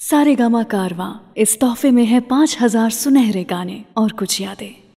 सारे गामा कारवा इस तोहफे में है पाँच हज़ार सुनहरे गाने और कुछ यादें।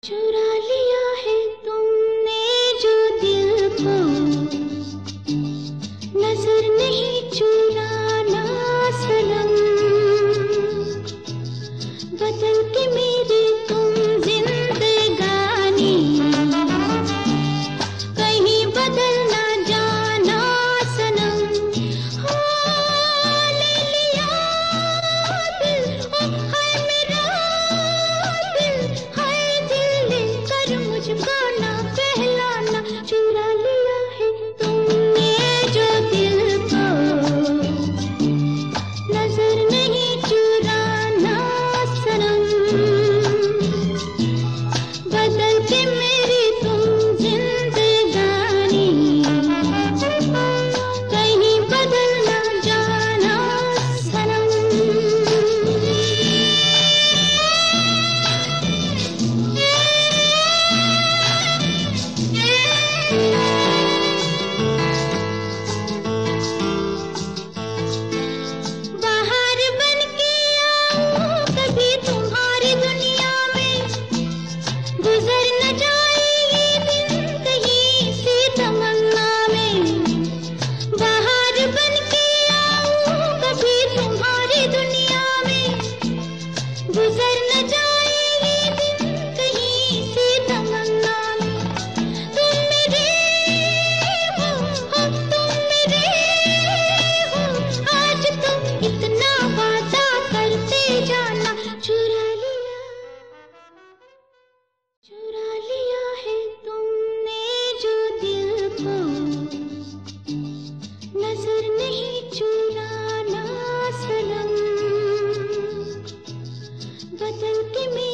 कि मैं